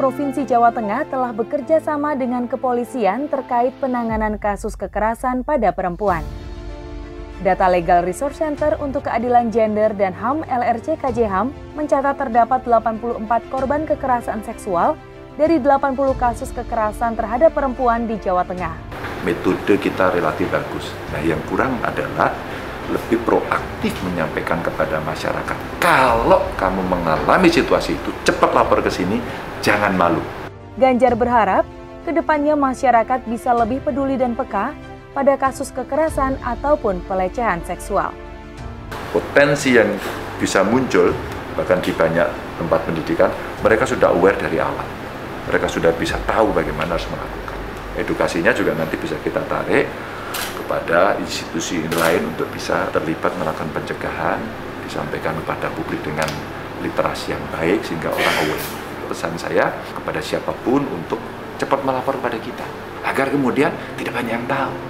Provinsi Jawa Tengah telah bekerja sama dengan kepolisian terkait penanganan kasus kekerasan pada perempuan. Data Legal Resource Center untuk Keadilan Gender dan HAM LRC KJHAM mencatat terdapat 84 korban kekerasan seksual dari 80 kasus kekerasan terhadap perempuan di Jawa Tengah. Metode kita relatif bagus. Nah, yang kurang adalah lebih proaktif menyampaikan kepada masyarakat. Kalau kamu mengalami situasi itu, cepat lapor ke sini, jangan malu. Ganjar berharap ke depannya masyarakat bisa lebih peduli dan peka pada kasus kekerasan ataupun pelecehan seksual. Potensi yang bisa muncul, bahkan di banyak tempat pendidikan, mereka sudah aware dari awal. Mereka sudah bisa tahu bagaimana harus melakukan. Edukasinya juga nanti bisa kita tarik kepada institusi lain untuk bisa terlibat melakukan pencegahan, disampaikan kepada publik dengan literasi yang baik sehingga orang aware. Pesan saya kepada siapa pun untuk cepat melapor pada kita agar kemudian tidak banyak yang tahu.